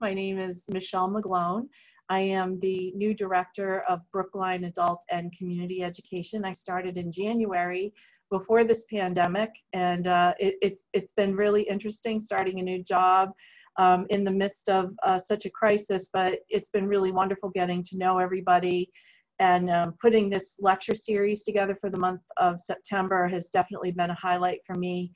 My name is Michelle McGlone. I am the new director of Brookline Adult and Community Education. I started in January before this pandemic, and uh, it, it's it's been really interesting starting a new job um, in the midst of uh, such a crisis. But it's been really wonderful getting to know everybody, and um, putting this lecture series together for the month of September has definitely been a highlight for me.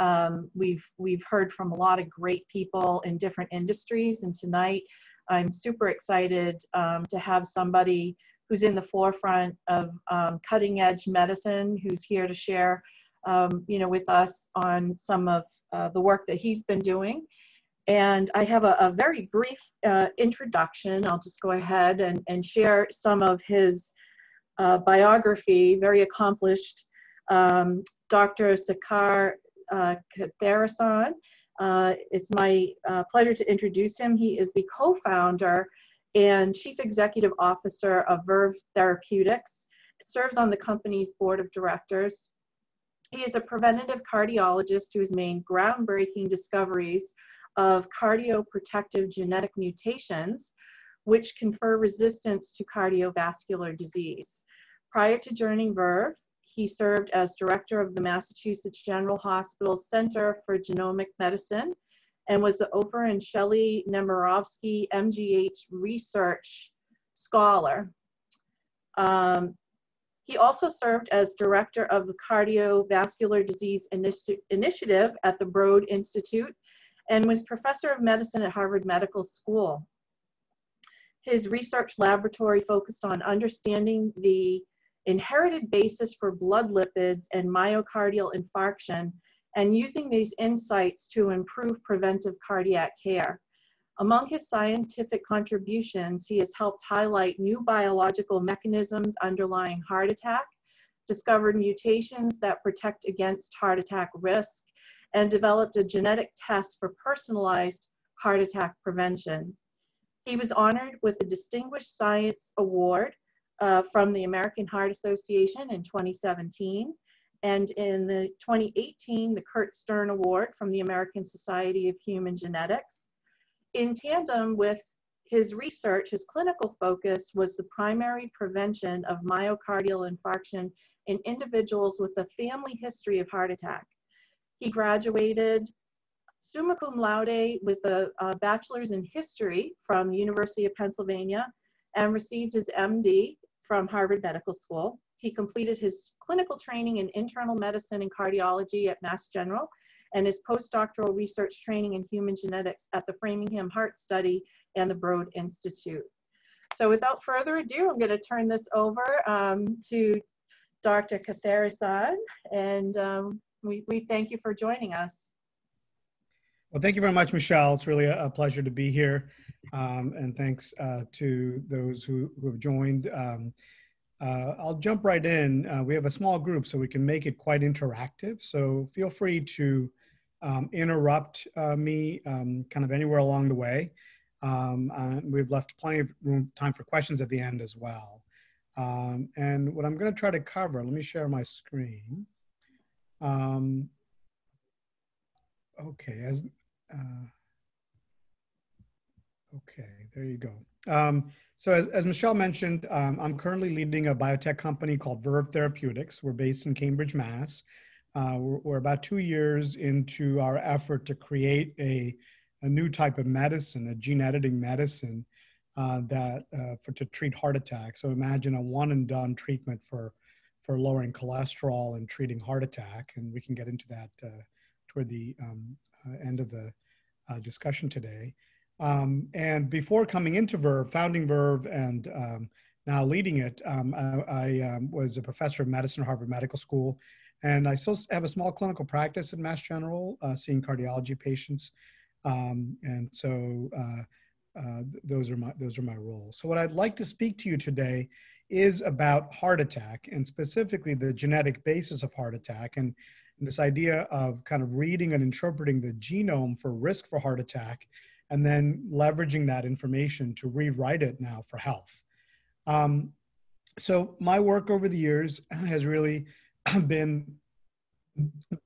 Um, we've we've heard from a lot of great people in different industries, and tonight I'm super excited um, to have somebody who's in the forefront of um, cutting edge medicine, who's here to share, um, you know, with us on some of uh, the work that he's been doing. And I have a, a very brief uh, introduction. I'll just go ahead and, and share some of his uh, biography, very accomplished. Um, Dr. Sekar uh, Kathiresan. Uh, it's my uh, pleasure to introduce him. He is the co-founder and chief executive officer of Verve Therapeutics. It serves on the company's board of directors. He is a preventative cardiologist who has made groundbreaking discoveries of cardioprotective genetic mutations, which confer resistance to cardiovascular disease. Prior to joining Verve, he served as director of the Massachusetts General Hospital Center for Genomic Medicine and was the Ofer and Shelley Nemirovsky MGH Research Scholar. Um, he also served as director of the Cardiovascular Disease Initi Initiative at the Broad Institute and was professor of medicine at Harvard Medical School. His research laboratory focused on understanding the inherited basis for blood lipids and myocardial infarction, and using these insights to improve preventive cardiac care. Among his scientific contributions, he has helped highlight new biological mechanisms underlying heart attack, discovered mutations that protect against heart attack risk, and developed a genetic test for personalized heart attack prevention. He was honored with the Distinguished Science Award uh, from the American Heart Association in 2017. And in the 2018, the Kurt Stern Award from the American Society of Human Genetics. In tandem with his research, his clinical focus was the primary prevention of myocardial infarction in individuals with a family history of heart attack. He graduated summa cum laude with a, a bachelor's in history from the University of Pennsylvania and received his MD from Harvard Medical School. He completed his clinical training in internal medicine and cardiology at Mass General and his postdoctoral research training in human genetics at the Framingham Heart Study and the Broad Institute. So without further ado, I'm going to turn this over um, to Dr. Kathiresan, and um, we, we thank you for joining us. Well, thank you very much, Michelle. It's really a, pleasure to be here. Um, and thanks uh, to those who, who have joined. Um, uh, I'll jump right in. Uh, we have a small group, so we can make it quite interactive. So feel free to um, interrupt uh, me um, kind of anywhere along the way. Um, uh, we've left plenty of room, time for questions at the end as well. Um, and what I'm going to try to cover, let me share my screen. Okay, as uh, Okay, there you go. Um, so as, as, Michelle mentioned, um, I'm currently leading a biotech company called Verve Therapeutics. We're based in Cambridge, Mass. Uh, we're, we're, about two years into our effort to create a, a new type of medicine, a gene editing medicine uh, that uh, for to treat heart attack. So imagine a one and done treatment for for lowering cholesterol and treating heart attack, and we can get into that uh, toward the um, end of the uh, discussion today. Um, and before coming into Verve, founding Verve, and um, now leading it, um, I, I um, was a professor of medicine at Harvard Medical School. And I still have a small clinical practice at Mass General, uh, seeing cardiology patients. Um, and so uh, uh, those, are my, those are my roles. So what I'd like to speak to you today is about heart attack and specifically the genetic basis of heart attack and this idea of kind of reading and interpreting the genome for risk for heart attack and then leveraging that information to rewrite it now for health. Um, so my work over the years has really been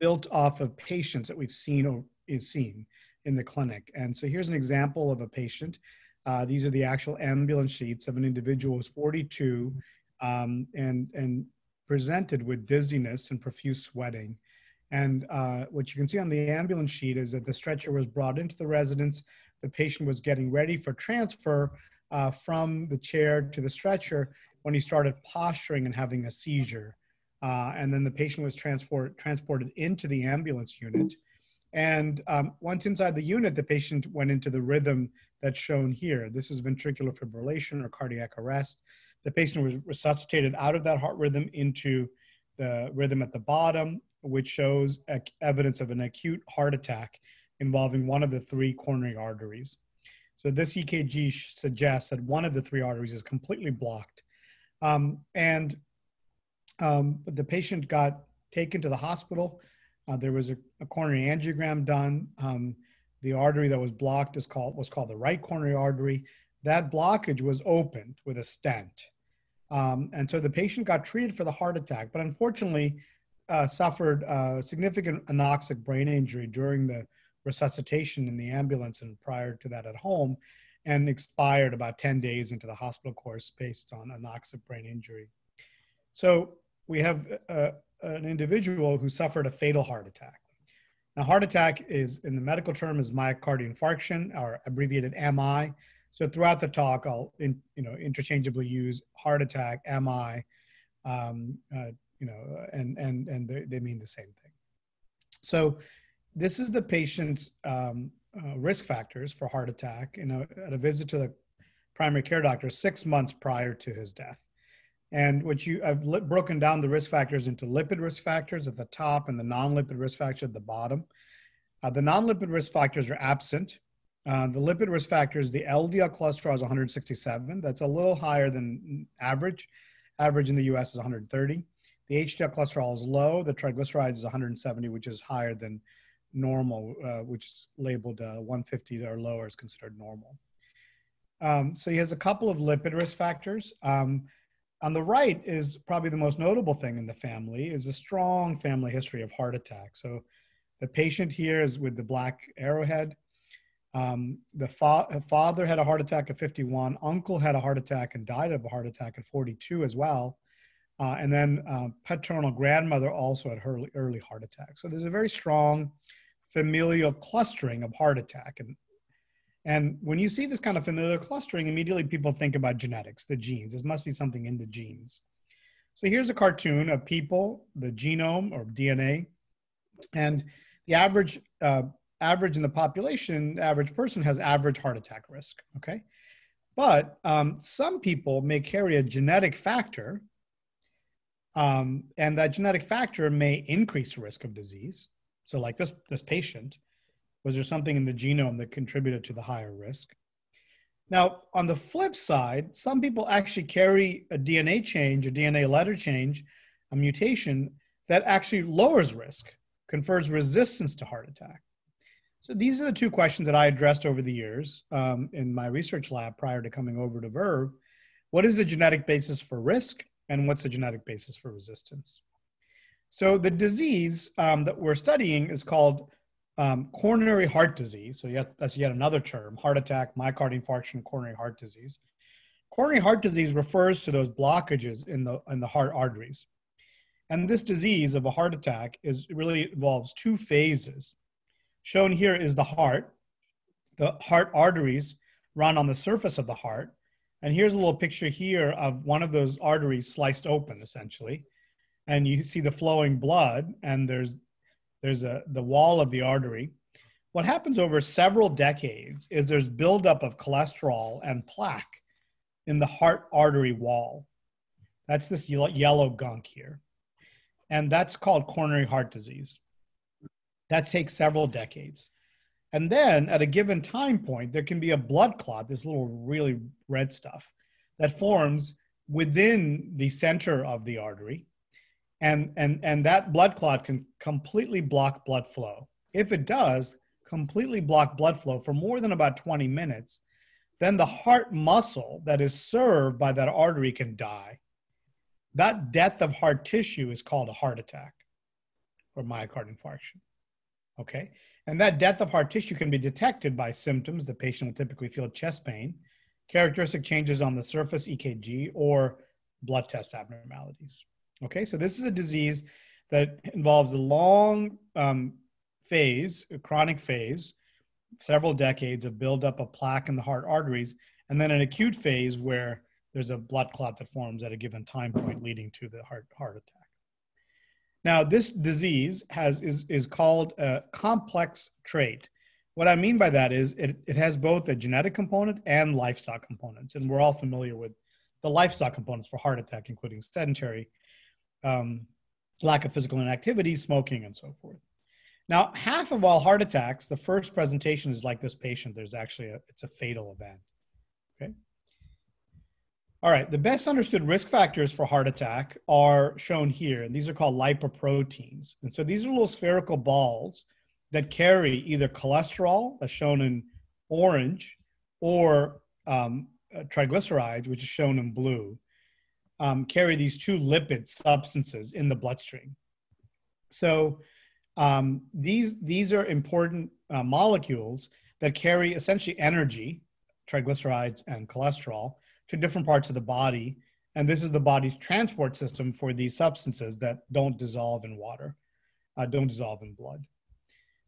built off of patients that we've seen or is seen. in the clinic. And so here's an example of a patient. Uh, these are the actual ambulance sheets of an individual who's 42 um, and, and presented with dizziness and profuse sweating. And uh, what you can see on the ambulance sheet is that the stretcher was brought into the residence. The patient was getting ready for transfer uh, from the chair to the stretcher when he started posturing and having a seizure. Uh, and then the patient was transport, transported into the ambulance unit. And um, once inside the unit, the patient went into the rhythm that's shown here. This is ventricular fibrillation or cardiac arrest. The patient was resuscitated out of that heart rhythm into the rhythm at the bottom, which shows evidence of an acute heart attack involving one of the three coronary arteries. So this EKG suggests that one of the three arteries is completely blocked. Um, and um, the patient got taken to the hospital. Uh, there was a, a, coronary angiogram done. Um, the artery that was blocked is called was called the right coronary artery. That blockage was opened with a stent, um, and so the patient got treated for the heart attack, but unfortunately uh, suffered significant anoxic brain injury during the resuscitation in the ambulance and prior to that at home, and expired about 10 days into the hospital course based on anoxic brain injury. So we have uh, an individual who suffered a fatal heart attack. Now, heart attack is, in the medical term, is myocardial infarction, or abbreviated MI. So throughout the talk, I'll in, you know interchangeably use heart attack, MI, um, uh, you know, and and and they, they, mean the same thing. So this is the patient's um, uh, risk factors for heart attack. You know, at a visit to the primary care doctor six months prior to his death. And what you I've li- broken down the risk factors into lipid risk factors at the top and the non-lipid risk factors at the bottom. Uh, the non-lipid risk factors are absent. Uh, the lipid risk factors, the LDL cholesterol is 167. That's a little higher than average. Average in the U.S. is 130. The HDL cholesterol is low. The triglycerides is 170, which is higher than normal, uh, which is labeled uh, 150 or lower is considered normal. Um, so he has a couple of lipid risk factors. Um, on the right is probably the most notable thing in the family is a strong family history of heart attack. So the patient here is with the black arrowhead. Um, the fa- father had a heart attack at 51. Uncle had a heart attack and died of a heart attack at 42 as well. Uh, and then uh, paternal grandmother also had early, early heart attack. So there's a very strong familial clustering of heart attack. And and when you see this kind of familiar clustering, immediately people think about genetics, the genes. There must be something in the genes. So here's a cartoon of people, the genome or DNA, and the average uh, average in the population, average person has average heart attack risk. Okay, but um, some people may carry a genetic factor, um, and that genetic factor may increase risk of disease. So, like this this patient was there something in the genome that contributed to the higher risk? Now, on the flip side, some people actually carry a DNA change, a DNA letter change, a mutation that actually lowers risk, confers resistance to heart attack. So these are the two questions that I addressed over the years um, in my research lab prior to coming over to Verve. What is the genetic basis for risk, and what's the genetic basis for resistance? So the disease um, that we're studying is called um, coronary heart disease, so yet, that's yet another term, heart attack, myocardial infarction, coronary heart disease. Coronary heart disease refers to those blockages in the, in the heart arteries. And this disease of a heart attack is really involves two phases. Shown here is the heart. The heart arteries run on the surface of the heart. And here's a little picture here of one of those arteries sliced open, essentially. And you see the flowing blood, and there's there's a the wall of the artery. What happens over several decades is there's buildup of cholesterol and plaque in the heart artery wall. That's this yellow gunk here. And that's called coronary heart disease. That takes several decades. And then at a given time point, there can be a blood clot, this little really red stuff, that forms within the center of the artery. And and and that blood clot can completely block blood flow. If it does completely block blood flow for more than about 20 minutes then the heart muscle that is served by that artery can die. That death of heart tissue is called a heart attack or myocardial infarction. Okay And that death of heart tissue can be detected by symptoms. The patient will typically feel chest pain, characteristic changes on the surface EKG, or blood test abnormalities. Okay, so this is a disease that involves a long um, phase, a chronic phase, several decades of buildup of plaque in the heart arteries, and then an acute phase where there's a blood clot that forms at a given time point leading to the heart, heart attack. Now, this disease has, is, is called a complex trait. What I mean by that is it, it has both a genetic component and lifestyle components. And we're all familiar with the lifestyle components for heart attack, including sedentary, um, lack of physical inactivity, smoking, and so forth. Now, half of all heart attacks, the first presentation is like this patient. There's actually a, it's a fatal event. Okay. All right, the best understood risk factors for heart attack are shown here, and these are called lipoproteins. And so these are little spherical balls that carry either cholesterol, as shown in orange, or um, uh, triglycerides, which is shown in blue, um, carry these two lipid substances in the bloodstream. So um, these, these are important uh, molecules that carry essentially energy, triglycerides and cholesterol, to different parts of the body. And this is the body's transport system for these substances that don't dissolve in water, uh, don't dissolve in blood.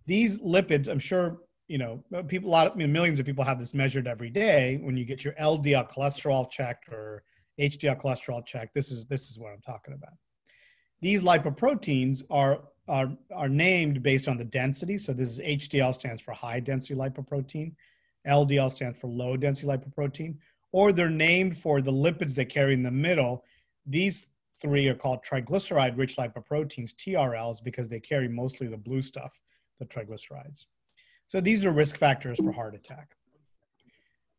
These lipids, I'm sure, you know, people, a lot of, millions of people have this measured every day. When you get your LDL cholesterol checked or HDL cholesterol checked, this is, this is what I'm talking about. These lipoproteins are, are, are named based on the density. So this is HDL stands for high density lipoprotein. LDL stands for low density lipoprotein or they're named for the lipids they carry in the middle. These three are called triglyceride rich lipoproteins, TRLs, because they carry mostly the blue stuff, the triglycerides. So these are risk factors for heart attack.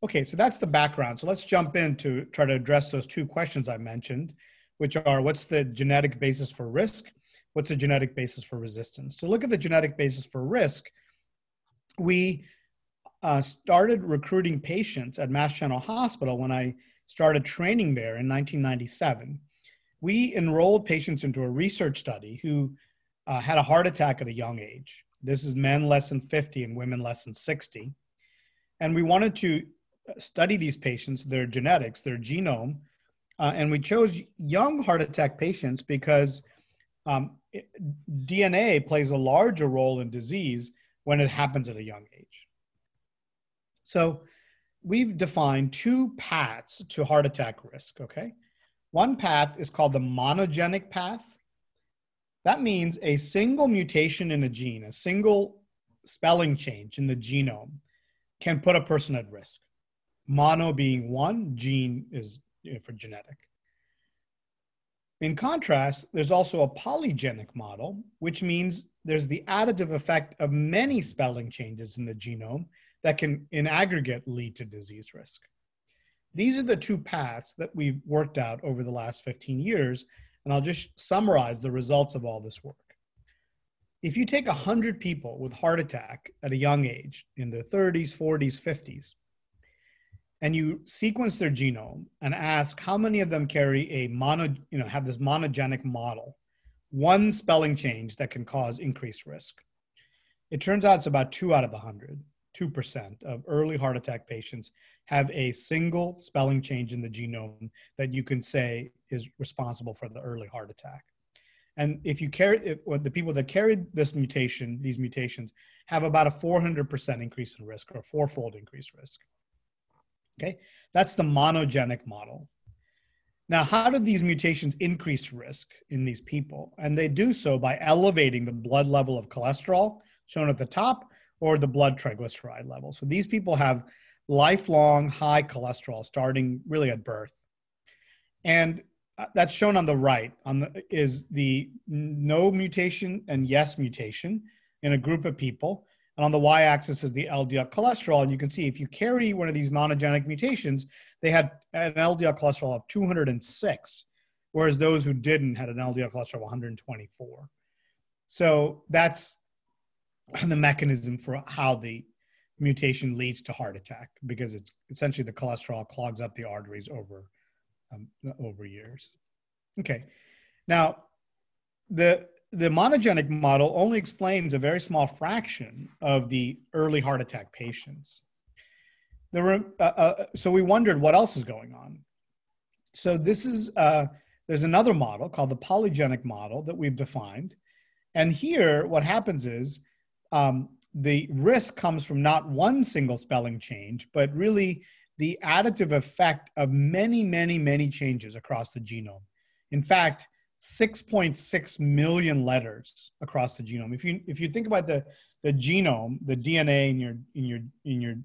Okay, so that's the background. So let's jump in to try to address those two questions I mentioned, which are what's the genetic basis for risk? What's the genetic basis for resistance? To look at the genetic basis for risk, we uh, started recruiting patients at Mass General Hospital when I started training there in 1997. We enrolled patients into a research study who uh, had a heart attack at a young age. This is men less than 50 and women less than 60. And we wanted to study these patients, their genetics, their genome. Uh, and we chose young heart attack patients because um, DNA plays a larger role in disease when it happens at a young age. So we've defined two paths to heart attack risk, okay? One path is called the monogenic path. That means a single mutation in a gene, a single spelling change in the genome can put a person at risk. Mono being one, gene is you know, for genetic. In contrast, there's also a polygenic model, which means there's the additive effect of many spelling changes in the genome that can, in aggregate, lead to disease risk. These are the two paths that we've worked out over the last 15 years, and I'll just summarize the results of all this work. If you take 100 people with heart attack at a young age, in their 30s, 40s, 50s, and you sequence their genome and ask how many of them carry a mono, you know, have this monogenic model, one spelling change that can cause increased risk. It turns out it's about two out of 100. 2% of early heart attack patients have a single spelling change in the genome that you can say is responsible for the early heart attack. And if you carry if, the people that carry this mutation, these mutations, have about a 400% increase in risk or a fourfold increased risk. Okay, that's the monogenic model. Now, how do these mutations increase risk in these people? And they do so by elevating the blood level of cholesterol, shown at the top, or the blood triglyceride level. So these people have lifelong high cholesterol starting really at birth. And uh, that's shown on the right on the is the no mutation and yes mutation in a group of people. And on the y-axis is the LDL cholesterol. And you can see if you carry one of these monogenic mutations, they had an LDL cholesterol of 206, whereas those who didn't had an LDL cholesterol of 124. So that's the mechanism for how the mutation leads to heart attack because it's essentially the cholesterol clogs up the arteries over um, over years. Okay, now the the monogenic model only explains a very small fraction of the early heart attack patients. There were, uh, uh, so we wondered what else is going on. So this is, uh, there's another model called the polygenic model that we've defined. And here, what happens is um, the risk comes from not one single spelling change, but really the additive effect of many, many, many changes across the genome. In fact, 6.6 million letters across the genome. If you if you think about the the genome, the DNA in your in your in your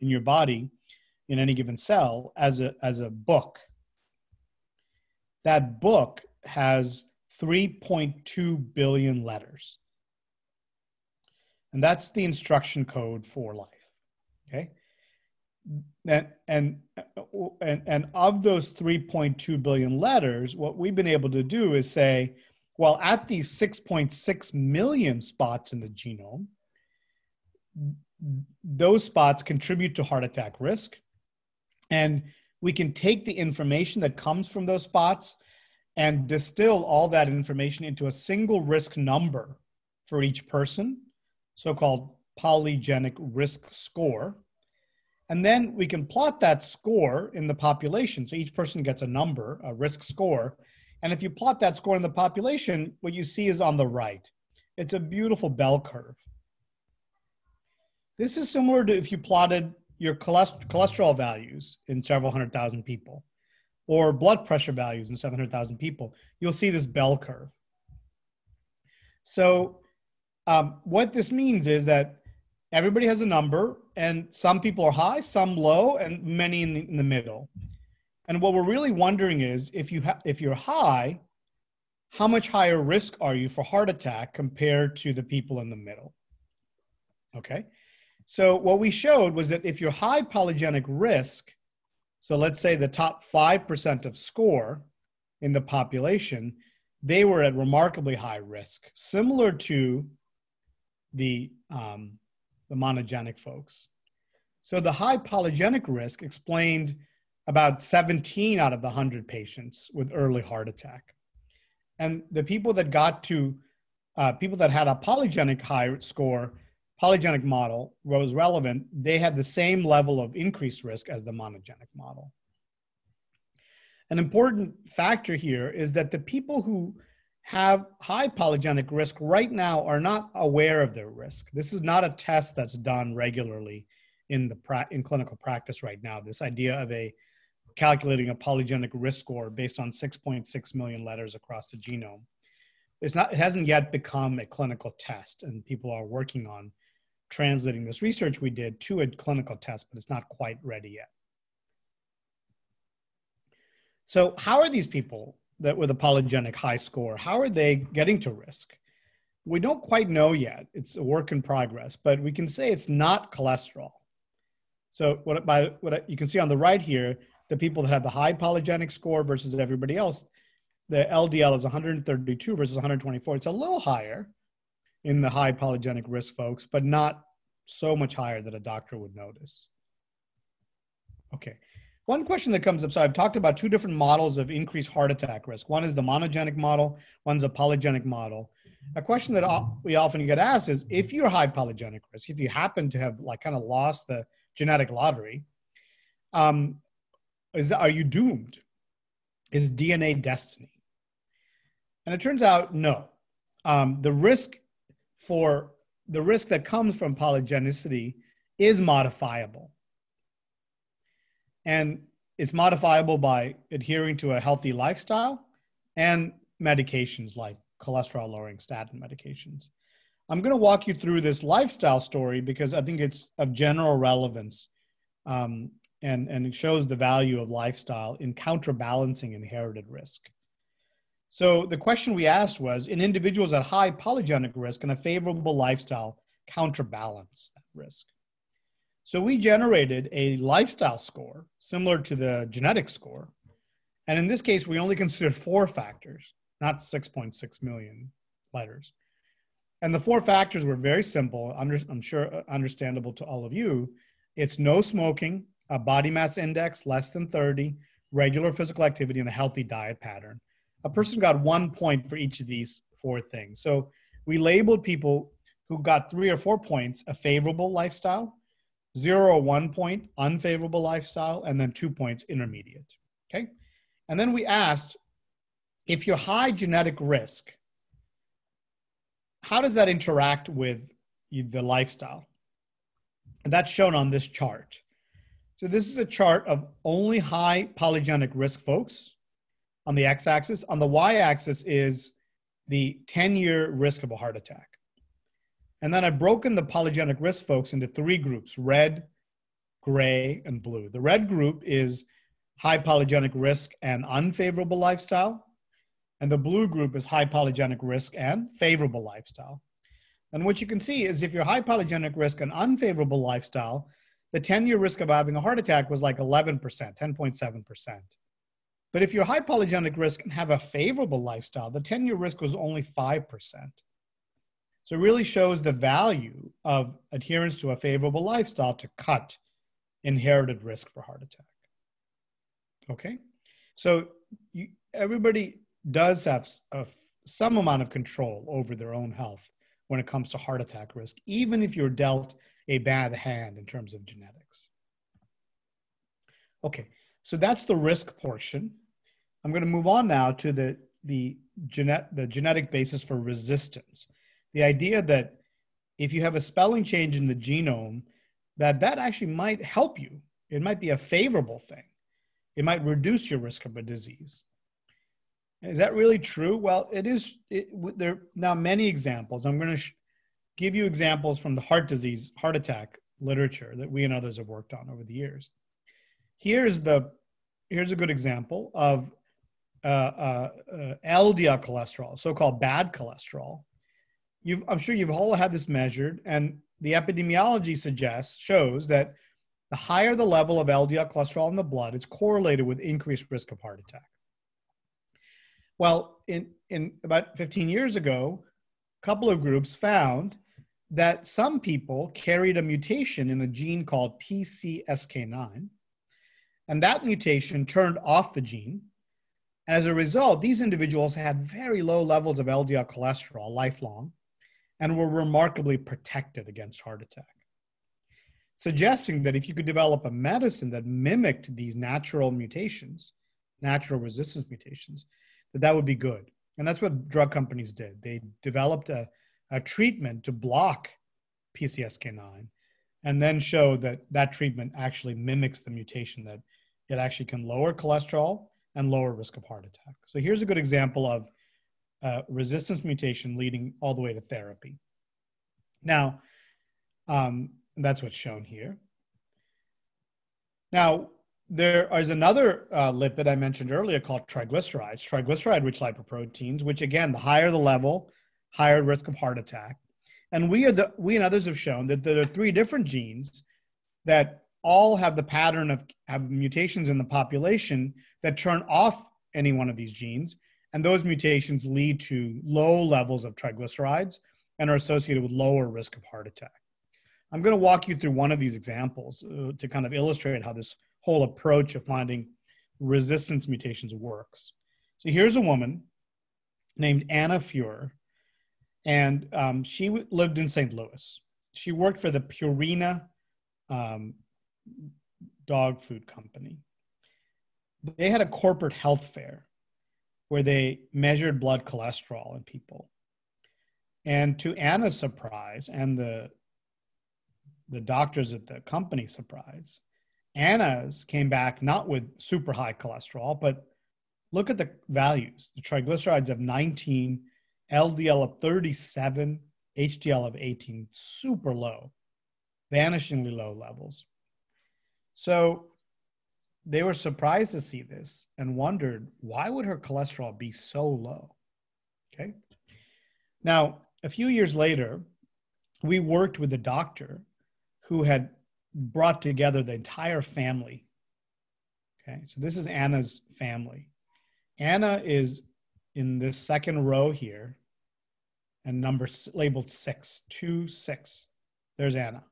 in your body, in any given cell, as a as a book, that book has 3.2 billion letters. And that's the instruction code for life. Okay. And, and, and, and of those 3.2 billion letters, what we've been able to do is say, well, at these 6.6 million spots in the genome, those spots contribute to heart attack risk. And we can take the information that comes from those spots and distill all that information into a single risk number for each person, so called polygenic risk score. And then we can plot that score in the population. So each person gets a number, a risk score. And if you plot that score in the population, what you see is on the right. It's a beautiful bell curve. This is similar to if you plotted your cholesterol values in several hundred thousand people or blood pressure values in 700,000 people, you'll see this bell curve. So, um, what this means is that everybody has a number, and some people are high, some low, and many in the, in the middle. And what we're really wondering is if you ha- if you're high, how much higher risk are you for heart attack compared to the people in the middle? Okay. So what we showed was that if you're high polygenic risk, so let's say the top 5% of score in the population, they were at remarkably high risk, similar to the, um, the monogenic folks. So the high polygenic risk explained about 17 out of the 100 patients with early heart attack. And the people that got to, uh, people that had a polygenic high score, polygenic model was relevant, they had the same level of increased risk as the monogenic model. An important factor here is that the people who have high polygenic risk right now are not aware of their risk. This is not a test that's done regularly in the pra- in clinical practice right now. This idea of a calculating a polygenic risk score based on 6.6 million letters across the genome. It's not, it hasn't yet become a clinical test, and people are working on translating this research we did to a clinical test, but it's not quite ready yet. So, how are these people that with a polygenic high score, how are they getting to risk? We don't quite know yet. It's a work in progress, but we can say it's not cholesterol. So, what, by, what you can see on the right here, the people that have the high polygenic score versus everybody else, the LDL is 132 versus 124. It's a little higher, in the high polygenic risk folks, but not so much higher that a doctor would notice. Okay. One question that comes up so I've talked about two different models of increased heart attack risk. One is the monogenic model, one's a polygenic model. A question that we often get asked is if you're high polygenic risk, if you happen to have like kind of lost the genetic lottery, um, is are you doomed? Is DNA destiny? And it turns out no. Um, the risk for the risk that comes from polygenicity is modifiable. And it's modifiable by adhering to a healthy lifestyle and medications like cholesterol lowering statin medications. I'm going to walk you through this lifestyle story because I think it's of general relevance um, and, and it shows the value of lifestyle in counterbalancing inherited risk. So the question we asked was in individuals at high polygenic risk, can a favorable lifestyle counterbalance that risk? So we generated a lifestyle score similar to the genetic score. And in this case, we only considered four factors, not 6.6 million letters. And the four factors were very simple, under, I'm sure uh, understandable to all of you. It's no smoking, a body mass index less than 30, regular physical activity, and a healthy diet pattern a person got one point for each of these four things. So we labeled people who got three or four points a favorable lifestyle, zero or one point unfavorable lifestyle, and then two points intermediate. Okay. And then we asked if you're high genetic risk, how does that interact with the lifestyle? And that's shown on this chart. So this is a chart of only high polygenic risk folks on the x-axis. On the y-axis is the 10-year risk of a heart attack. And then I've broken the polygenic risk folks into three groups, red, gray, and blue. The red group is high polygenic risk and unfavorable lifestyle. And the blue group is high polygenic risk and favorable lifestyle. And what you can see is if you're high polygenic risk and unfavorable lifestyle, the 10 year risk of having a heart attack was like 11%, 10.7%. But if you're high polygenic risk and have a favorable lifestyle, the 10 year risk was only 5%. So it really shows the value of adherence to a favorable lifestyle to cut inherited risk for heart attack. Okay, so you, everybody does have a, some amount of control over their own health when it comes to heart attack risk, even if you're dealt a bad hand in terms of genetics. Okay, so that's the risk portion. I'm going to move on now to the, the, genet- the genetic basis for resistance. The idea that if you have a spelling change in the genome, that that actually might help you. It might be a favorable thing. It might reduce your risk of a disease. Is that really true? Well, it is. It, there are now many examples. I'm going to sh- give you examples from the heart disease, heart attack literature that we and others have worked on over the years. Here's the here's a good example of uh, uh, uh, LDL cholesterol, so-called bad cholesterol. You've, I'm sure you've all had this measured, and the epidemiology suggests shows that the higher the level of LDL cholesterol in the blood, it's correlated with increased risk of heart attack. Well, in, in about 15 years ago, a couple of groups found that some people carried a mutation in a gene called PCSK9, and that mutation turned off the gene. And as a result, these individuals had very low levels of LDL cholesterol lifelong and were remarkably protected against heart attack. Suggesting that if you could develop a medicine that mimicked these natural mutations, natural resistance mutations, that that would be good. And that's what drug companies did. They developed a, a treatment to block PCSK9 and then showed that that treatment actually mimics the mutation that it actually can lower cholesterol and lower risk of heart attack. So here's a good example of uh, resistance mutation leading all the way to therapy. Now, um, that's what's shown here. Now, there is another uh, lipid I mentioned earlier called triglycerides, triglyceride rich lipoproteins, which again, the higher the level, higher risk of heart attack. And we are the we and others have shown that there are three different genes that all have the pattern of have mutations in the population that turn off any one of these genes, and those mutations lead to low levels of triglycerides and are associated with lower risk of heart attack. I'm going to walk you through one of these examples uh, to kind of illustrate how this whole approach of finding resistance mutations works. So here's a woman named Anna Fuhr, and um, she lived in St. Louis. She worked for the Purina um, dog food company. They had a corporate health fair where they measured blood cholesterol in people. And to Anna's surprise and the the doctors at the company surprise, Anna's came back not with super high cholesterol, but look at the values. The triglycerides of 19, LDL of 37, HDL of 18, super low, vanishingly low levels. So they were surprised to see this and wondered why would her cholesterol be so low? Okay. Now, a few years later, we worked with a doctor who had brought together the entire family. Okay, so this is Anna's family. Anna is in this second row here, and number labeled six, two, six. There's Anna.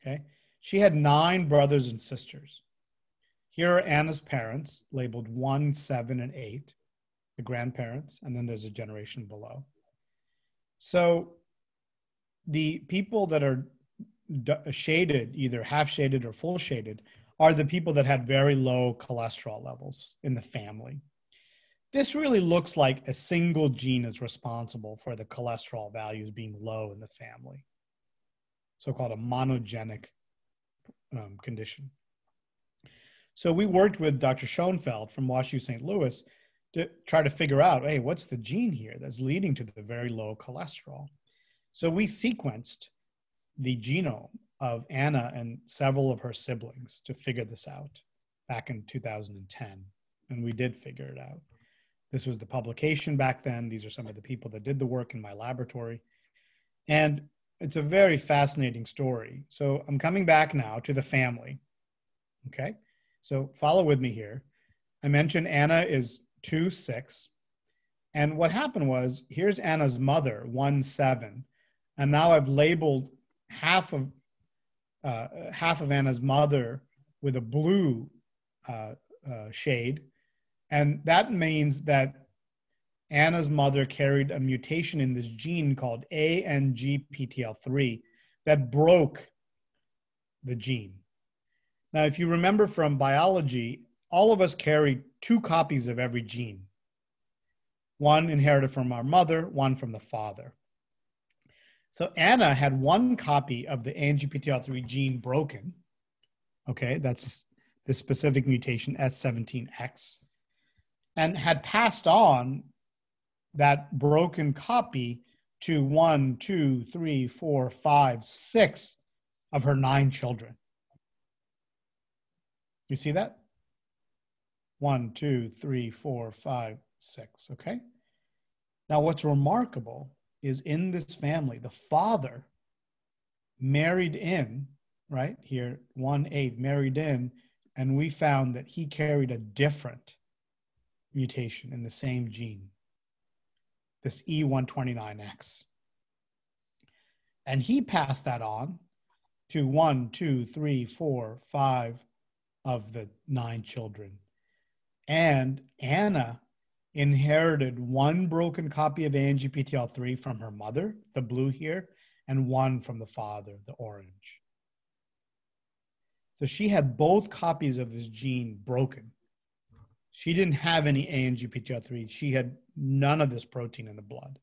Okay, she had nine brothers and sisters. Here are Anna's parents, labeled one, seven, and eight, the grandparents, and then there's a generation below. So the people that are shaded, either half shaded or full shaded, are the people that had very low cholesterol levels in the family. This really looks like a single gene is responsible for the cholesterol values being low in the family, so called a monogenic um, condition. So we worked with Dr. Schonfeld from WashU St. Louis to try to figure out, hey, what's the gene here that's leading to the very low cholesterol? So we sequenced the genome of Anna and several of her siblings to figure this out back in 2010. And we did figure it out. This was the publication back then. These are some of the people that did the work in my laboratory. And it's a very fascinating story. So I'm coming back now to the family. Okay. So follow with me here. I mentioned Anna is two, six. And what happened was here's Anna's mother, one, seven. And now I've labeled half of uh, half of Anna's mother with a blue uh, uh, shade, and that means that Anna's mother carried a mutation in this gene called ANGPTL3 that broke the gene. Now, if you remember from biology, all of us carry two copies of every gene one inherited from our mother, one from the father. So Anna had one copy of the ANGPTL3 gene broken. Okay, that's the specific mutation S17X, and had passed on that broken copy to one, two, three, four, five, six of her nine children. You see that? One, two, three, four, five, six. Okay. Now, what's remarkable is in this family, the father married in, right here, 1 8 married in, and we found that he carried a different mutation in the same gene, this E129X. And he passed that on to one, two, three, four, five of the nine children. And Anna inherited one broken copy of ANGPTL3 from her mother, the blue here, and one from the father, the orange. So she had both copies of this gene broken. She didn't have any ANGPTL3. She had none of this protein in the blood.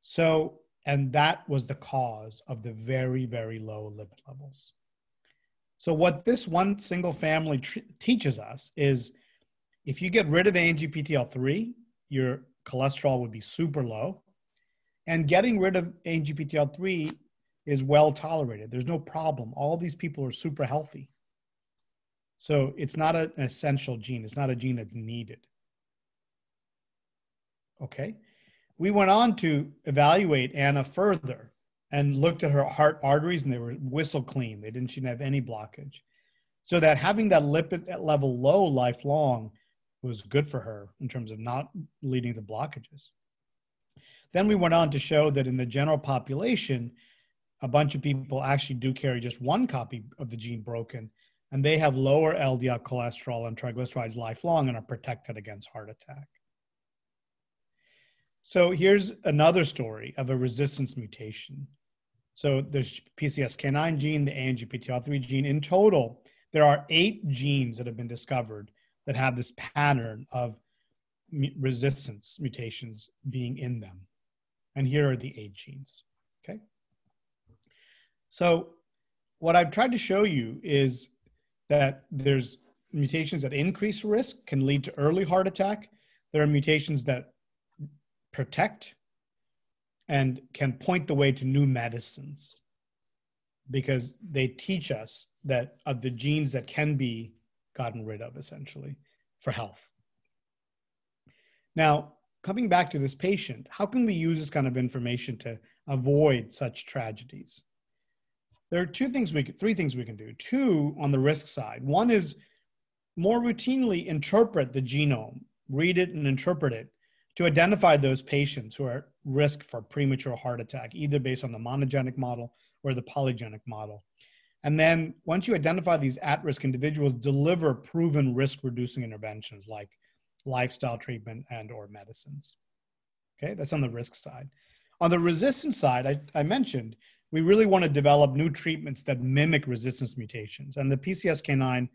So, and that was the cause of the very, very low lipid levels. So, what this one single family tr- teaches us is if you get rid of ANGPTL3, your cholesterol would be super low. And getting rid of ANGPTL3 is well tolerated. There's no problem. All these people are super healthy. So it's not an essential gene, it's not a gene that's needed. Okay. We went on to evaluate Anna further and looked at her heart arteries, and they were whistle clean. They didn't, she didn't have any blockage. So that having that lipid level low lifelong was good for her in terms of not leading to blockages. Then we went on to show that in the general population, a bunch of people actually do carry just one copy of the gene broken, and they have lower LDL cholesterol and triglycerides lifelong and are protected against heart attack. So here's another story of a resistance mutation. So there's PCSK9 gene, the ANGPTL3 gene. In total, there are eight genes that have been discovered that have this pattern of resistance mutations being in them. And here are the eight genes. Okay. So, what I've tried to show you is that there's mutations that increase risk, can lead to early heart attack. There are mutations that protect and can point the way to new medicines because they teach us that of the genes that can be gotten rid of essentially for health. Now, coming back to this patient, how can we use this kind of information to avoid such tragedies? There are two things we can, three things we can do. Two on the risk side. One is more routinely interpret the genome, read it and interpret it to identify those patients who are at risk for premature heart attack, either based on the monogenic model or the polygenic model. And then once you identify these at risk individuals, deliver proven risk reducing interventions like lifestyle treatment and or medicines. Okay, that's on the risk side. On the resistance side, I, I mentioned we really want to develop new treatments that mimic resistance mutations. And the PCSK9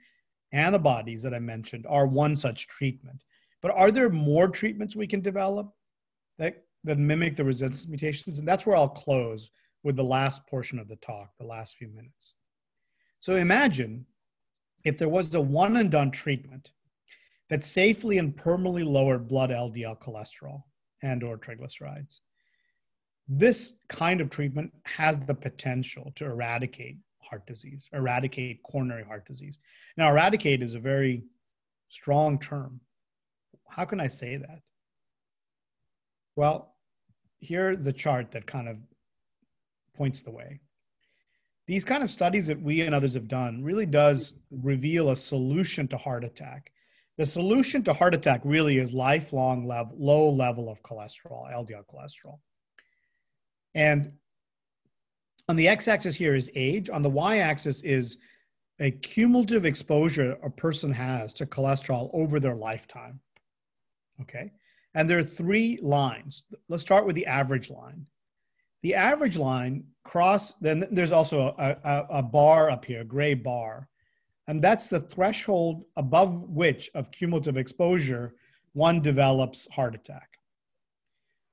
antibodies that I mentioned are one such treatment. But are there more treatments we can develop that, that mimic the resistance mutations? And that's where I'll close with the last portion of the talk, the last few minutes. So imagine if there was a one and done treatment that safely and permanently lowered blood LDL cholesterol and or triglycerides. This kind of treatment has the potential to eradicate heart disease, eradicate coronary heart disease. Now, eradicate is a very strong term. How can I say that? Well, here's the chart that kind of points the way. These kind of studies that we and others have done really does reveal a solution to heart attack. The solution to heart attack really is lifelong level, low level of cholesterol, LDL cholesterol. And on the x-axis here is age. On the y-axis is a cumulative exposure a person has to cholesterol over their lifetime. Okay. And there are three lines. Let's start with the average line. The average line cross, then there's also a, a, a bar up here, a gray bar. And that's the threshold above which of cumulative exposure one develops heart attack.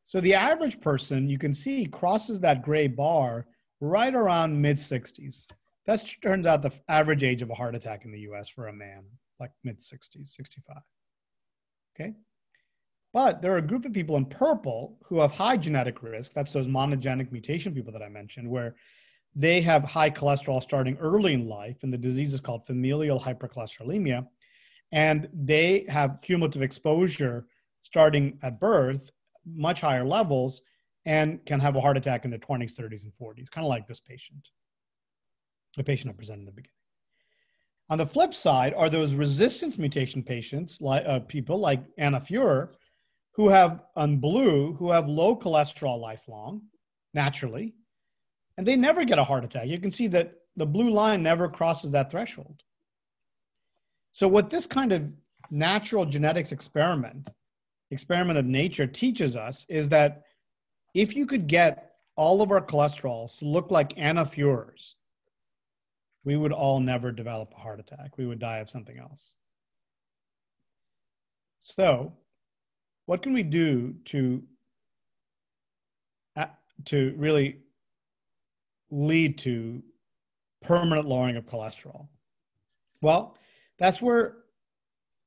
So the average person, you can see, crosses that gray bar right around mid 60s. That turns out the average age of a heart attack in the US for a man, like mid 60s, 65. Okay. But there are a group of people in purple who have high genetic risk. That's those monogenic mutation people that I mentioned, where they have high cholesterol starting early in life, and the disease is called familial hypercholesterolemia. And they have cumulative exposure starting at birth, much higher levels, and can have a heart attack in their 20s, 30s, and 40s, kind of like this patient, the patient I presented in the beginning. On the flip side are those resistance mutation patients, like uh, people like Anna Fuhrer, who have on blue, who have low cholesterol lifelong, naturally, and they never get a heart attack. You can see that the blue line never crosses that threshold. So, what this kind of natural genetics experiment, experiment of nature, teaches us is that if you could get all of our cholesterols to look like Anna Fuhrer's, we would all never develop a heart attack. We would die of something else. So, what can we do to to really lead to permanent lowering of cholesterol? Well, that's where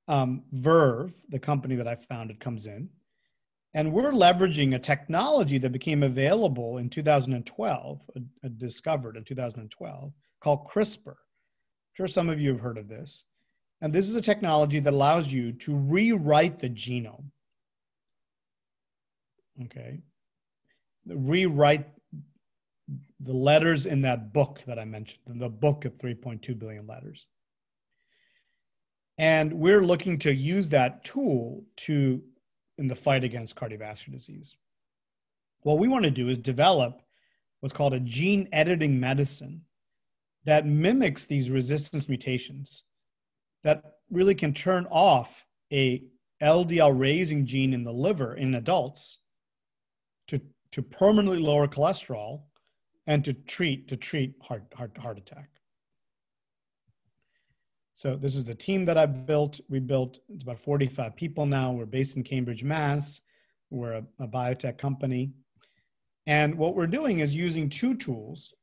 um, Verve, the company that I founded, comes in. And we're leveraging a technology that became available in 2012, uh, discovered in 2012, called CRISPR. I'm sure some of you have heard of this. And this is a technology that allows you to rewrite the genome. Okay. Rewrite the letters in that book that I mentioned, the book of 3.2 billion letters. And we're looking to use that tool to in the fight against cardiovascular disease. What we want to do is develop what's called a gene editing medicine that mimics these resistance mutations that really can turn off a LDL raising gene in the liver in adults to, permanently lower cholesterol and to treat to treat heart, heart, heart attack. So this is the team that I've built. We built, it's about 45 people now. We're based in Cambridge, Mass. We're a, a biotech company. And what we're doing is using two tools,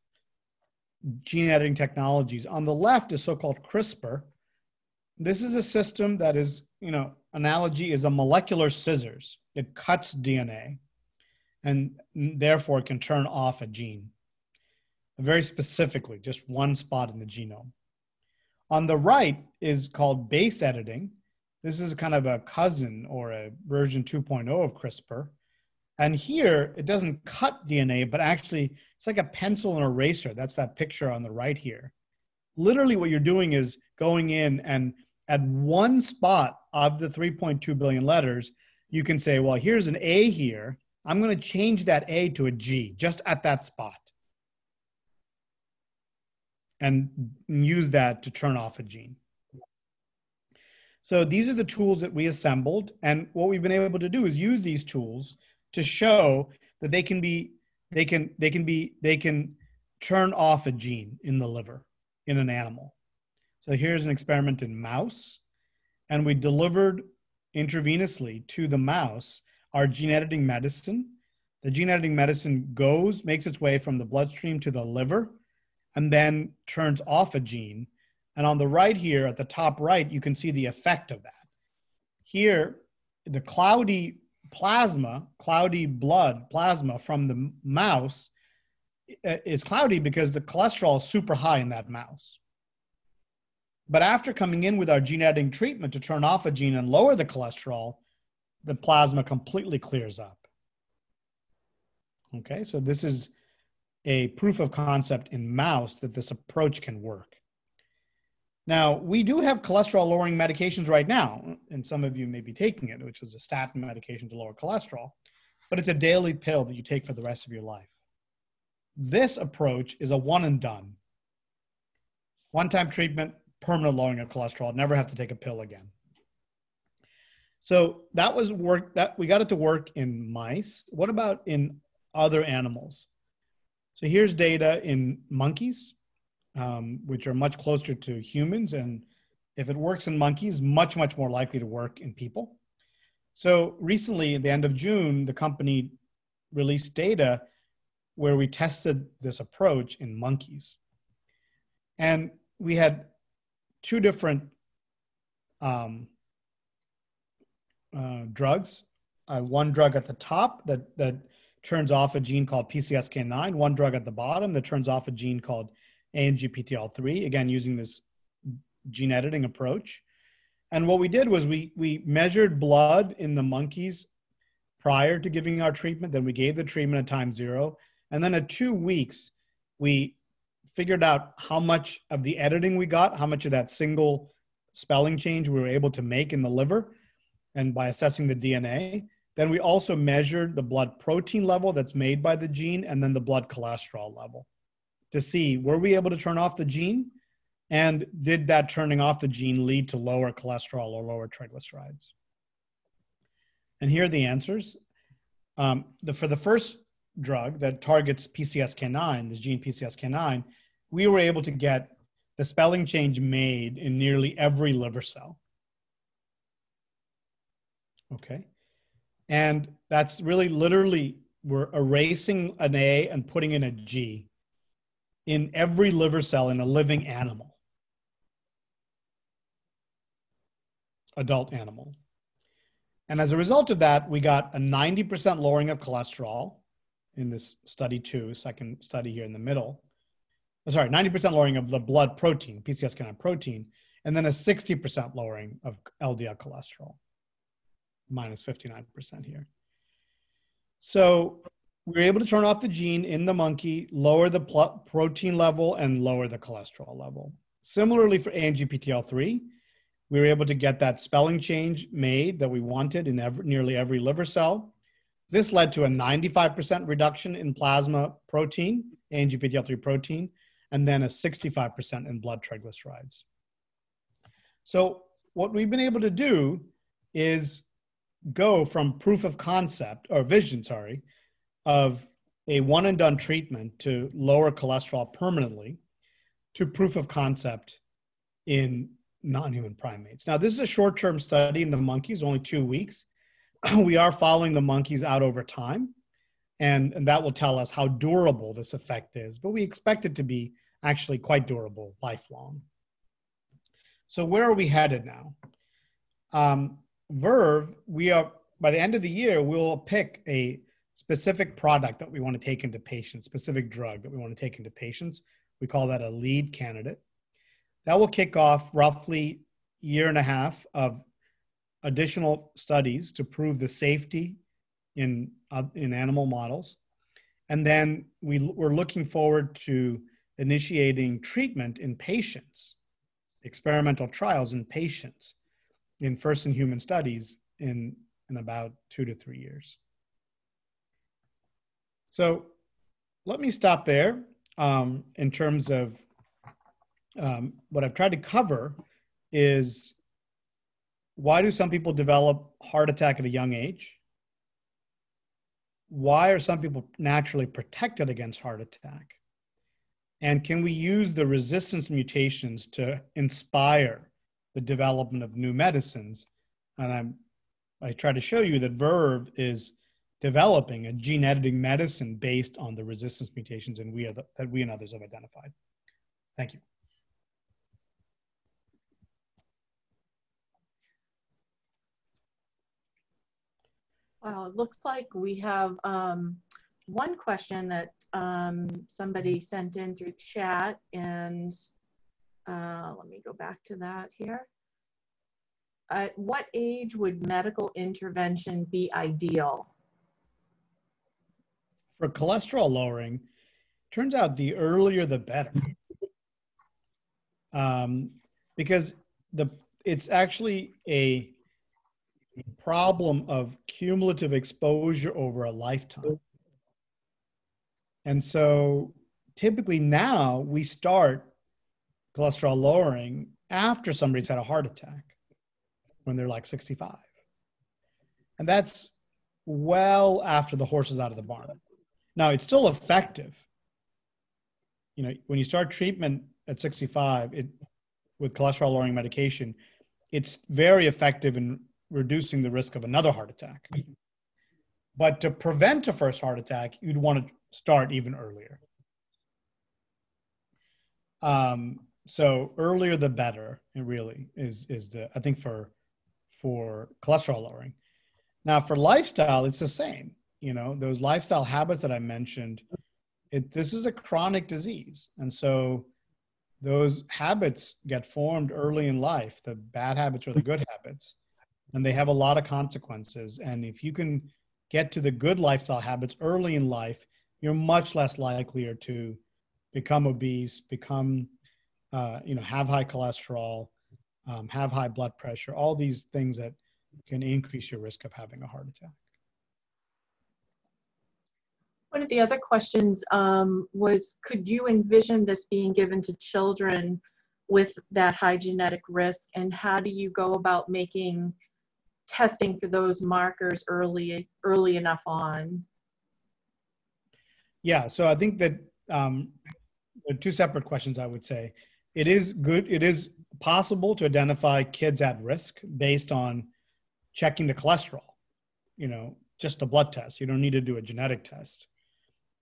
gene editing technologies. On the left is so-called CRISPR. This is a system that is, you know, analogy is a molecular scissors. It cuts DNA and therefore can turn off a gene. Very specifically, just one spot in the genome. On the right is called base editing. This is kind of a cousin or a version 2.0 of CRISPR. And here, it doesn't cut DNA, but actually, it's like a pencil and eraser. That's that picture on the right here. Literally, what you're doing is going in and at one spot of the 3.2 billion letters, you can say, well, here's an A here. I'm going to change that A to a G just at that spot and use that to turn off a gene. So these are the tools that we assembled. And what we've been able to do is use these tools to show that they can be they can they can be they can turn off a gene in the liver in an animal. So here's an experiment in mouse, and we delivered intravenously to the mouse our gene editing medicine. The gene editing medicine goes, makes its way from the bloodstream to the liver, and then turns off a gene. And on the right here, at the top right, you can see the effect of that. Here, the cloudy plasma, cloudy blood plasma from the mouse is cloudy because the cholesterol is super high in that mouse. But after coming in with our gene editing treatment to turn off a gene and lower the cholesterol, the plasma completely clears up. Okay, so this is a proof of concept in mouse that this approach can work. Now, we do have cholesterol lowering medications right now, and some of you may be taking it, which is a statin medication to lower cholesterol, but it's a daily pill that you take for the rest of your life. This approach is a one and done. One time treatment, permanent lowering of cholesterol, never have to take a pill again. So that was work that we got it to work in mice. What about in other animals? So here's data in monkeys, um, which are much closer to humans. And if it works in monkeys, much, much more likely to work in people. So recently, at the end of June, the company released data where we tested this approach in monkeys. And we had two different um, uh, drugs. Uh, one drug at the top that, that turns off a gene called PCSK9, one drug at the bottom that turns off a gene called ANGPTL3, again, using this gene editing approach. And what we did was we, we measured blood in the monkeys prior to giving our treatment. Then we gave the treatment at time zero. And then at two weeks, we figured out how much of the editing we got, how much of that single spelling change we were able to make in the liver, and by assessing the DNA. Then we also measured the blood protein level that's made by the gene and then the blood cholesterol level to see were we able to turn off the gene and did that turning off the gene lead to lower cholesterol or lower triglycerides? And here are the answers. Um, the, for the first drug that targets PCSK9, this gene PCSK9, we were able to get the spelling change made in nearly every liver cell. Okay. And that's really literally, we're erasing an A and putting in a G in every liver cell in a living animal, adult animal. And as a result of that, we got a 90% lowering of cholesterol in this study two, second study here in the middle. Oh, sorry, 90% lowering of the blood protein, PCSK9 protein, and then a 60% lowering of LDL cholesterol minus 59% here. So we were able to turn off the gene in the monkey, lower the pl- protein level, and lower the cholesterol level. Similarly for ANGPTL3, we were able to get that spelling change made that we wanted in every, nearly every liver cell. This led to a 95% reduction in plasma protein, ANGPTL3 protein, and then a 65% in blood triglycerides. So, what we've been able to do is go from proof of concept or vision, sorry, of a one and done treatment to lower cholesterol permanently to proof of concept in non-human primates. Now, this is a short-term study in the monkeys, only two weeks. we are following the monkeys out over time, and, and that will tell us how durable this effect is. But we expect it to be actually quite durable, lifelong. So where are we headed now? Um, Verve, we are by the end of the year, we'll pick a specific product that we want to take into patients, specific drug that we want to take into patients. We call that a lead candidate. That will kick off roughly year and a half of additional studies to prove the safety in uh, in animal models, and then we, we're looking forward to initiating treatment in patients, experimental trials in patients in first in human studies in, in about two to three years. So let me stop there um, in terms of um, what I've tried to cover is why do some people develop heart attack at a young age? why are some people naturally protected against heart attack? And can we use the resistance mutations to inspire the development of new medicines? And I'm, I try to show you that Verve is developing a gene editing medicine based on the resistance mutations and we the, that we and others have identified. Thank you. Wow, it looks like we have um, one question that um, somebody sent in through chat and uh, let me go back to that here. At what age would medical intervention be ideal? For cholesterol lowering, turns out the earlier the better. Um, because the it's actually a problem of cumulative exposure over a lifetime. And so typically now we start cholesterol lowering after somebody's had a heart attack when they're like 65. And that's well after the horse is out of the barn. Now it's still effective. You know, when you start treatment at 65 it, with cholesterol lowering medication, it's very effective in reducing the risk of another heart attack. But to prevent a first heart attack, you'd want to start even earlier. Um, so earlier the better. It really is is the I think for for cholesterol lowering. Now for lifestyle, it's the same. You know those lifestyle habits that I mentioned. It, this is a chronic disease, and so those habits get formed early in life. The bad habits or the good habits, and they have a lot of consequences. And if you can get to the good lifestyle habits early in life, you're much less likely to become obese, become, uh, you know, have high cholesterol, um, have high blood pressure, all these things that can increase your risk of having a heart attack. One of the other questions um, was, could you envision this being given to children with that high genetic risk? And how do you go about making testing for those markers early early enough on? Yeah, so I think that um, two separate questions. I would say it is good. It is possible to identify kids at risk based on checking the cholesterol. You know, just a blood test. You don't need to do a genetic test.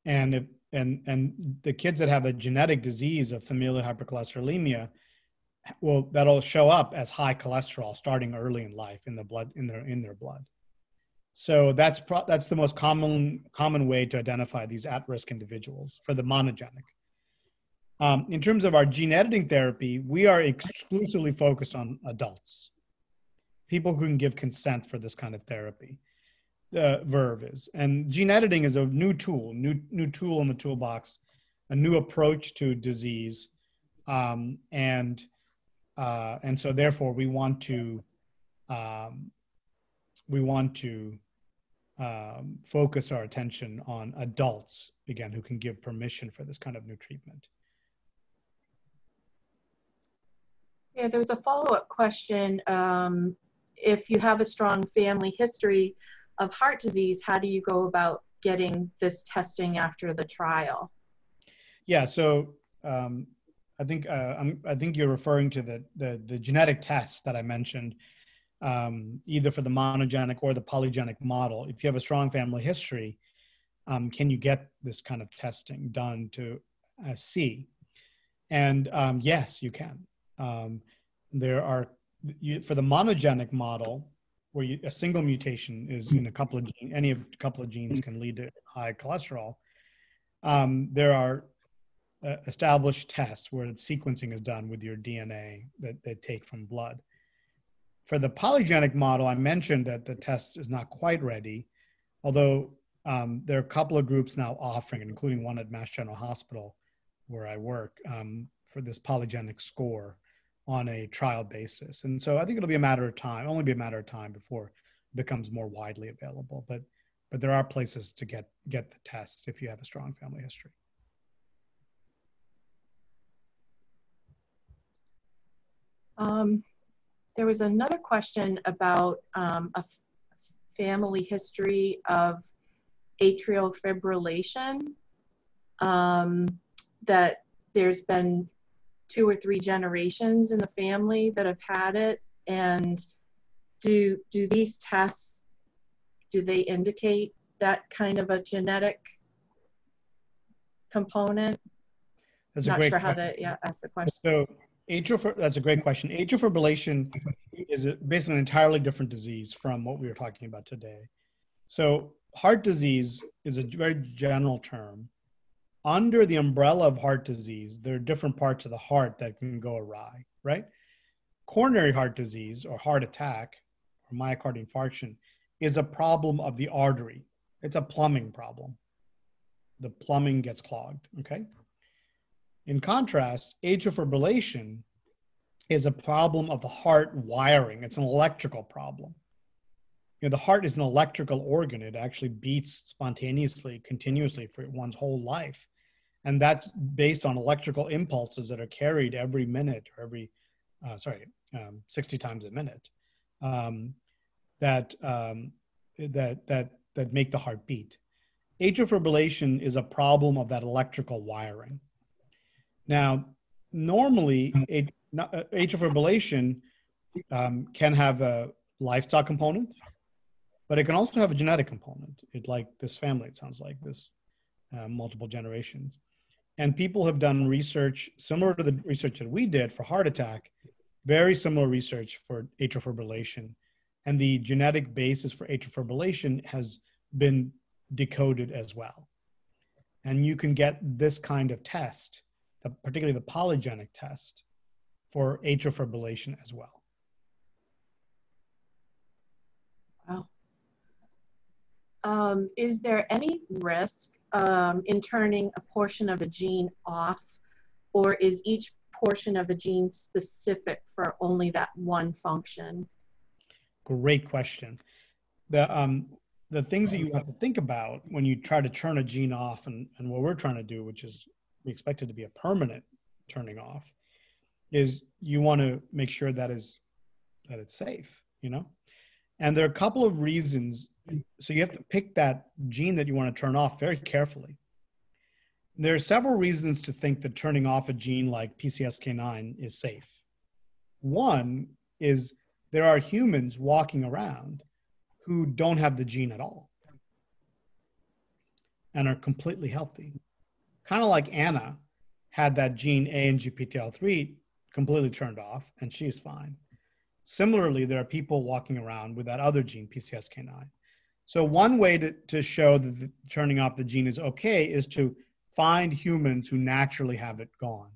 And if and and the kids that have a genetic disease of familial hypercholesterolemia well that'll show up as high cholesterol starting early in life in the blood in their in their blood so that's pro- that's the most common common way to identify these at-risk individuals for the monogenic um, in terms of our gene editing therapy we are exclusively focused on adults people who can give consent for this kind of therapy. The verve is. And gene editing is a new tool new new tool in the toolbox a new approach to disease. Um, and uh, and so therefore we want to um, we want to um, focus our attention on adults again who can give permission for this kind of new treatment. Yeah, there was a follow-up question. Um, if you have a strong family history of heart disease, how do you go about getting this testing after the trial? Yeah, so um, I think uh, i think you're referring to the, the, the genetic tests that I mentioned, um, either for the monogenic or the polygenic model. If you have a strong family history, um, can you get this kind of testing done to uh, see? And um, yes, you can. Um, there are you, for the monogenic model, where you, a single mutation is in a couple of genes, any of a couple of genes can lead to high cholesterol. Um, there are uh, established tests where sequencing is done with your DNA that they take from blood. For the polygenic model, I mentioned that the test is not quite ready, although um, there are a couple of groups now offering, including one at Mass General Hospital, where I work, um, for this polygenic score on a trial basis. And so I think it'll be a matter of time, only be a matter of time before it becomes more widely available. But but there are places to get get the test if you have a strong family history. Um, there was another question about um, a family history of atrial fibrillation. Um, that there's been two or three generations in the family that have had it, and do do these tests do they indicate that kind of a genetic component? That's a Not great sure how question. to yeah ask the question. So atrial, that's a great question. Atrial fibrillation is a- basically an entirely different disease from what we were talking about today. So heart disease is a very general term. Under the umbrella of heart disease, there are different parts of the heart that can go awry, right? Coronary heart disease or heart attack or myocardial infarction is a problem of the artery. It's a plumbing problem. The plumbing gets clogged, okay? In contrast, atrial fibrillation is a problem of the heart wiring. It's an electrical problem. You know, the heart is an electrical organ. It actually beats spontaneously, continuously for one's whole life. And that's based on electrical impulses that are carried every minute or every, uh, sorry, um, 60 times a minute um, that, um, that, that, that make the heart beat. Atrial fibrillation is a problem of that electrical wiring. Now, normally, uh, atrial fibrillation um, can have a lifestyle component, but it can also have a genetic component. It like this family, it sounds like this uh, multiple generations. And people have done research similar to the research that we did for heart attack, very similar research for atrial fibrillation. And the genetic basis for atrial fibrillation has been decoded as well. And you can get this kind of test particularly the polygenic test for atrial fibrillation as well. Wow. Um, is there any risk um, in turning a portion of a gene off, or is each portion of a gene specific for only that one function? Great question. The um, the things that you have to think about when you try to turn a gene off, and, and what we're trying to do, which is we expect it to be a permanent turning off, is you want to make sure that is that it's safe, you know. And there are a couple of reasons. So you have to pick that gene that you want to turn off very carefully. There are several reasons to think that turning off a gene like PCSK9 is safe. One is there are humans walking around who don't have the gene at all and are completely healthy. Kind of like Anna had that gene ANGPTL3 completely turned off and she's fine. Similarly, there are people walking around with that other gene, PCSK9. So, one way to, to show that the, turning off the gene is okay is to find humans who naturally have it gone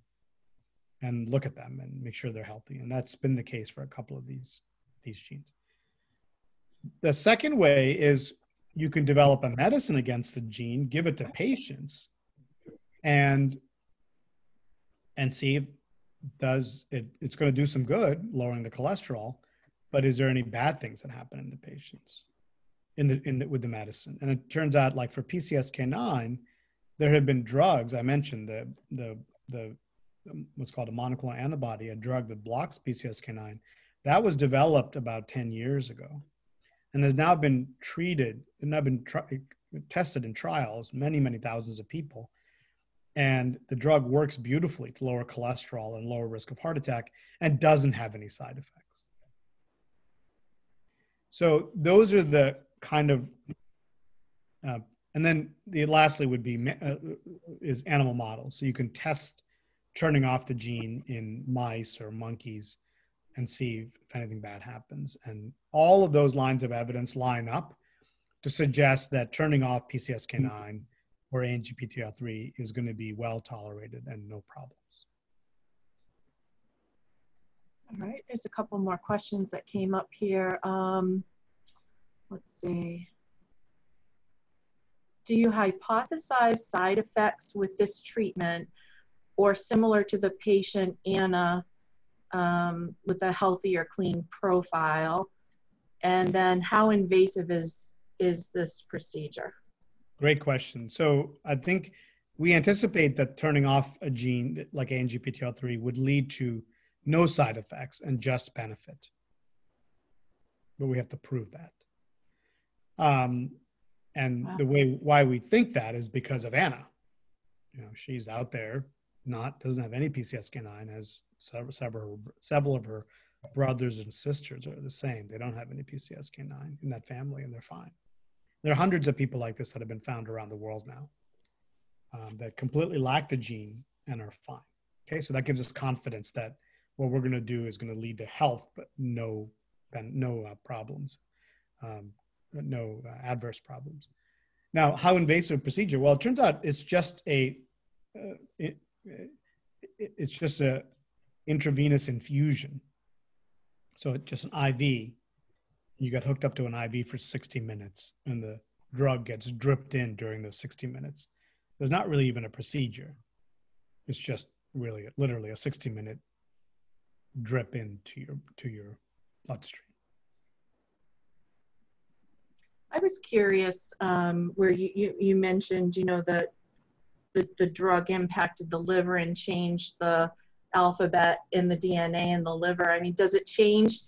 and look at them and make sure they're healthy. And that's been the case for a couple of these, these genes. The second way is you can develop a medicine against the gene, give it to patients, and and see if does it it's going to do some good lowering the cholesterol but is there any bad things that happen in the patients in the in the, with the medicine? And it turns out like for pcsk9 there have been drugs i mentioned the the the um, what's called a monoclonal antibody a drug that blocks pcsk9 that was developed about 10 years ago and has now been treated and now been tested in trials many many thousands of people and the drug works beautifully to lower cholesterol and lower risk of heart attack and doesn't have any side effects. So those are the kind of uh, and then the lastly would be uh, is animal models. So you can test turning off the gene in mice or monkeys and see if anything bad happens. And all of those lines of evidence line up to suggest that turning off pcsk9 or ANGPTL3 is going to be well tolerated and no problems. All right, there's a couple more questions that came up here. Um, let's see. Do you hypothesize side effects with this treatment or similar to the patient Anna um, with a healthy or clean profile? And then how invasive is, is this procedure? Great question. So I think we anticipate that turning off a gene like ANGPTL3 would lead to no side effects and just benefit. But we have to prove that. Um, And Wow. the way why we think that is because of Anna. You know, she's out there, not doesn't have any PCSK9, has several several, several of her brothers and sisters are the same. They don't have any PCSK9 in that family, and they're fine. There are hundreds of people like this that have been found around the world now um, that completely lack the gene and are fine. Okay, so that gives us confidence that what we're going to do is going to lead to health, but no, no uh, problems, um, no uh, adverse problems. Now, how invasive procedure? Well, it turns out it's just a, uh, it, it, it's just a intravenous infusion. So it's just an IV. You get hooked up to an IV for 60 minutes, and the drug gets dripped in during those 60 minutes. There's not really even a procedure. It's just really literally a 60 minute drip into your to your bloodstream. I was curious um, where you, you, you mentioned, you know, that the, the drug impacted the liver and changed the alphabet in the DNA in the liver. I mean, does it change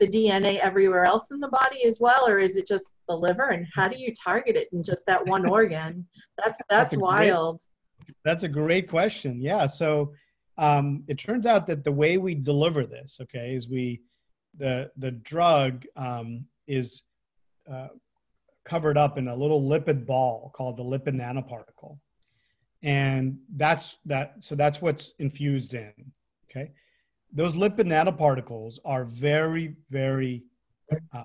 the DNA everywhere else in the body as well, or is it just the liver? And how do you target it in just that one organ? That's that's, That's wild. Great, that's a great question. Yeah. So um, it turns out that the way we deliver this, okay, is we the the drug um, is uh, covered up in a little lipid ball called the lipid nanoparticle, and that's that. So that's what's infused in. Okay, those lipid nanoparticles are very very um,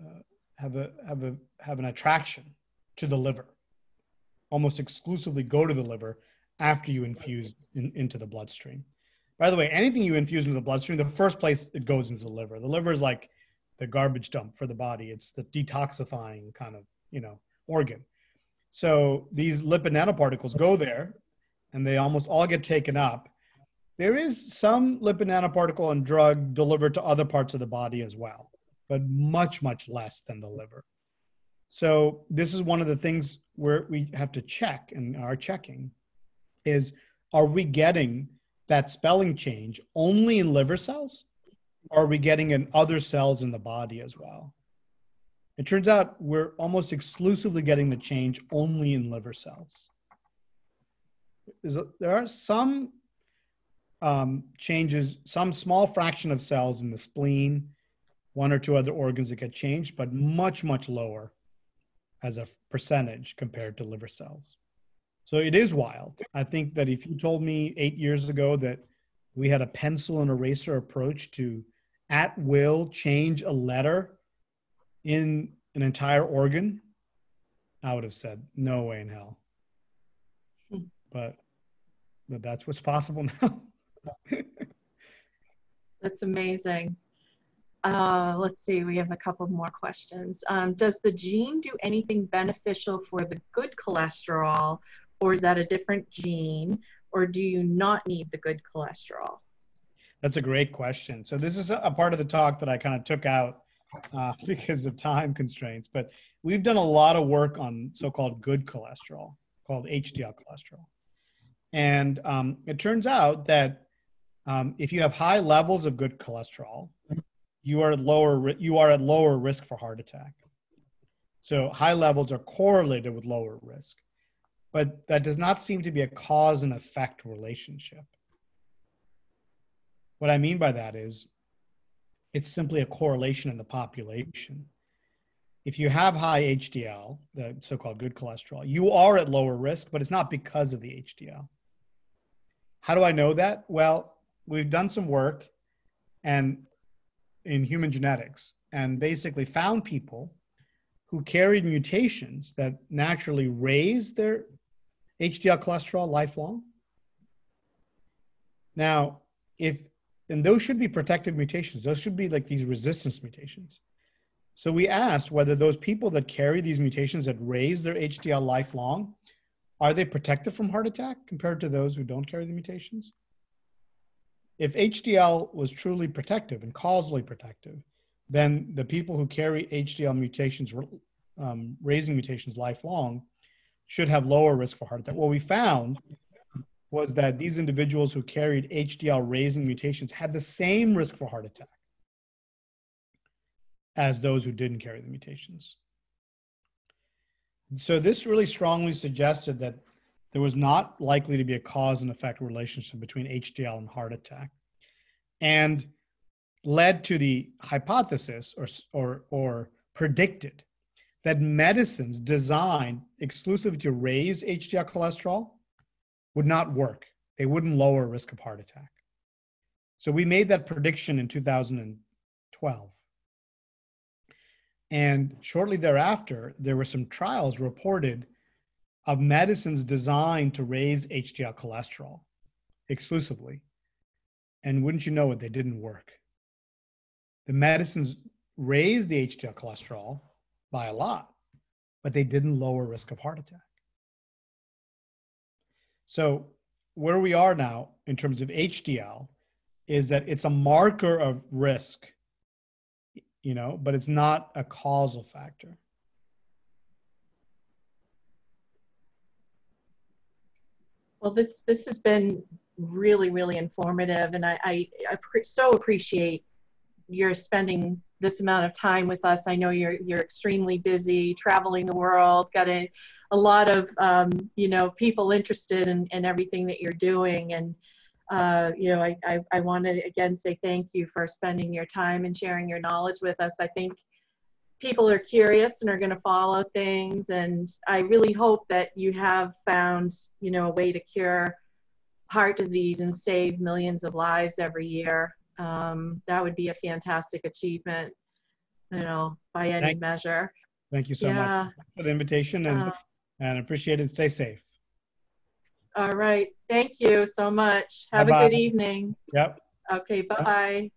uh, have a have a have an attraction to the liver almost exclusively go to the liver after you infuse in, into the bloodstream. By the way, anything you infuse into the bloodstream, the first place it goes into the liver. The liver is like the garbage dump for the body. It's the detoxifying kind of, you know, organ. So these lipid nanoparticles go there and they almost all get taken up. There is some lipid nanoparticle and drug delivered to other parts of the body as well, but much, much less than the liver. So this is one of the things where we have to check and are checking is are we getting that spelling change only in liver cells? Or are we getting in other cells in the body as well? It turns out we're almost exclusively getting the change only in liver cells. A, there are some um, changes, some small fraction of cells in the spleen, one or two other organs that get changed, but much, much lower as a percentage compared to liver cells. So it is wild. I think that if you told me eight years ago that we had a pencil and eraser approach to at will change a letter in an entire organ, I would have said, no way in hell. Hmm. But but that's what's possible now. That's amazing. Uh, let's see, we have a couple more questions. Um, does the gene do anything beneficial for the good cholesterol, or is that a different gene, or do you not need the good cholesterol? That's a great question. So this is a part of the talk that I kind of took out uh, because of time constraints, but we've done a lot of work on so-called good cholesterol, called HDL cholesterol. And um, it turns out that um, if you have high levels of good cholesterol, you are at lower you are at lower risk for heart attack. So high levels are correlated with lower risk, but that does not seem to be a cause and effect relationship. What I mean by that is it's simply a correlation in the population. If you have high HDL, the so-called good cholesterol, you are at lower risk, but it's not because of the HDL. How do I know that? Well, we've done some work and in human genetics and basically found people who carried mutations that naturally raise their HDL cholesterol lifelong. Now, if and those should be protective mutations, those should be like these resistance mutations. So we asked whether those people that carry these mutations that raise their HDL lifelong, are they protected from heart attack compared to those who don't carry the mutations? If HDL was truly protective and causally protective, then the people who carry HDL mutations, um, raising mutations lifelong, should have lower risk for heart attack. What we found was that these individuals who carried HDL raising mutations had the same risk for heart attack as those who didn't carry the mutations. So this really strongly suggested that there was not likely to be a cause and effect relationship between HDL and heart attack, and led to the hypothesis or or or predicted that medicines designed exclusively to raise HDL cholesterol would not work. They wouldn't lower risk of heart attack. So we made that prediction in 2012. And shortly thereafter, there were some trials reported of medicines designed to raise HDL cholesterol exclusively. And wouldn't you know it, they didn't work. The medicines raised the HDL cholesterol by a lot, but they didn't lower risk of heart attack. So, where we are now in terms of HDL is that it's a marker of risk, you know, but it's not a causal factor. Well, this this has been really really informative, and I I, I pre- so appreciate your spending this amount of time with us. I know you're you're extremely busy traveling the world, got a a lot of um, you know people interested in, in everything that you're doing, and uh, you know I, I I want to again say thank you for spending your time and sharing your knowledge with us. I think people are curious and are going to follow things and i really hope that you have found you know a way to cure heart disease and save millions of lives every year. Um, that would be a fantastic achievement you know by any thank, measure. Thank you so yeah. much for the invitation and uh, and appreciate it. Stay safe. All right. Thank you so much. Have bye -bye. a good evening. Yep. Okay bye bye